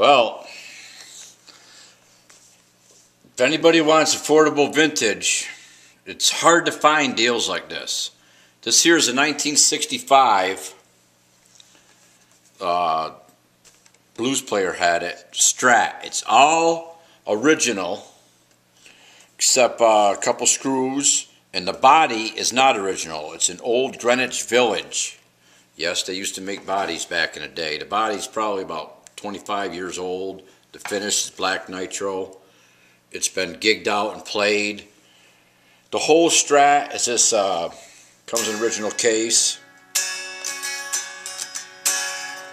Well, if anybody wants affordable vintage, it's hard to find deals like this. This here is a 1965 uh, blues player had it. Strat. It's all original except uh, a couple screws, and the body is not original. It's an old Greenwich Village. Yes, they used to make bodies back in the day. The body's probably about 25 years old. The finish is black nitro. It's been gigged out and played. The whole Strat is this, uh, comes in original case.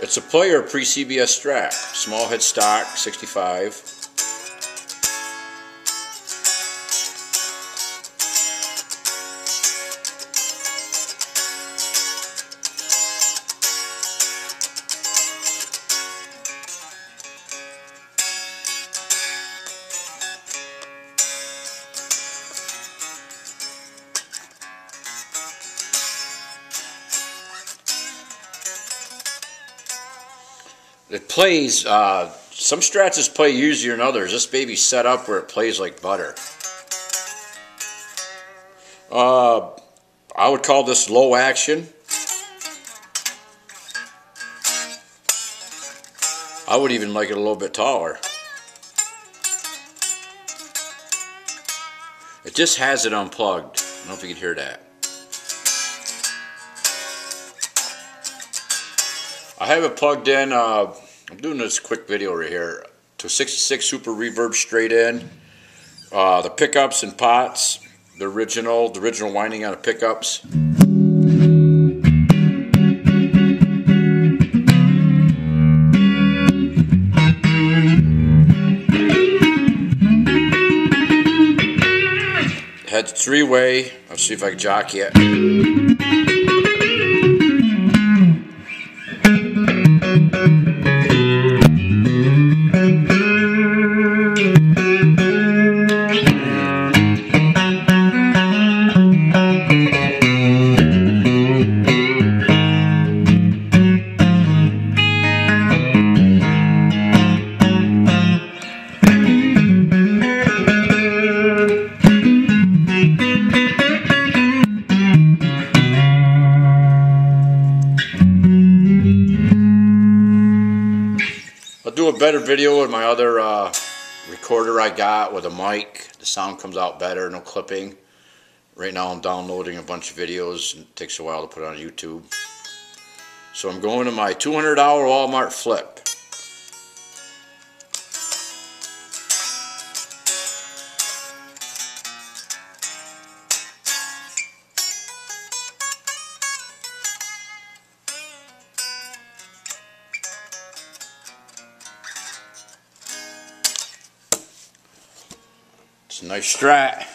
It's a player pre-CBS Strat, small head stock, 65. It plays, uh, some Strats play easier than others. This baby's set up where it plays like butter. Uh, I would call this low action. I would even like it a little bit taller. It just has it unplugged. I don't know if you can hear that. I have it plugged in. Uh, I'm doing this quick video right here to 66 Super Reverb straight in. Uh, the pickups and pots, the original, the original winding on the pickups. Head three-way. I'll see if I can jockey it. Do a better video with my other uh, recorder I got with a mic. The sound comes out better, no clipping. Right now I'm downloading a bunch of videos. It takes a while to put on YouTube. So I'm going to my $200 Walmart flip. It's a nice strat.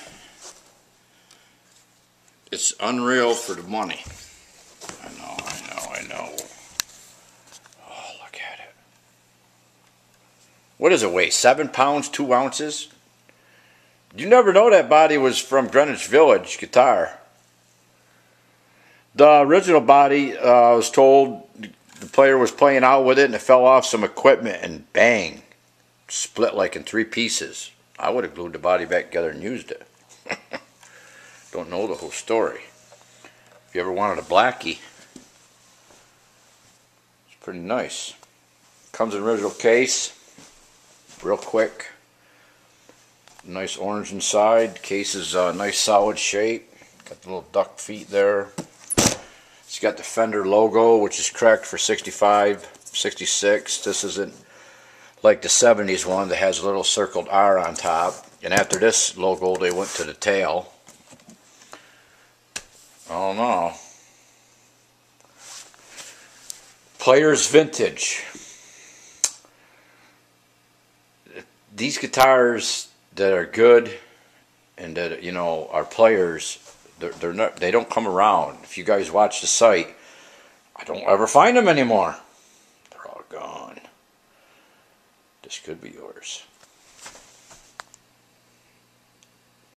It's unreal for the money. I know, I know, I know. Oh, look at it. What does it weigh? Seven pounds, two ounces? You never know that body was from Greenwich Village guitar. The original body, uh, I was told the player was playing out with it and it fell off some equipment and bang, split like in three pieces. I would have glued the body back together and used it. Don't know the whole story. If you ever wanted a blackie, it's pretty nice. Comes in original case, real quick. Nice orange inside. Case is a nice solid shape. Got the little duck feet there. It's got the Fender logo, which is correct for 65, 66. This isn't like the 70s one that has a little circled R on top. And after this logo, they went to the tail. I don't know. Players Vintage. These guitars that are good and that you know are players, they're, they're not. They don't come around. If you guys watch the site, I don't ever find them anymore. They're all gone. This could be yours.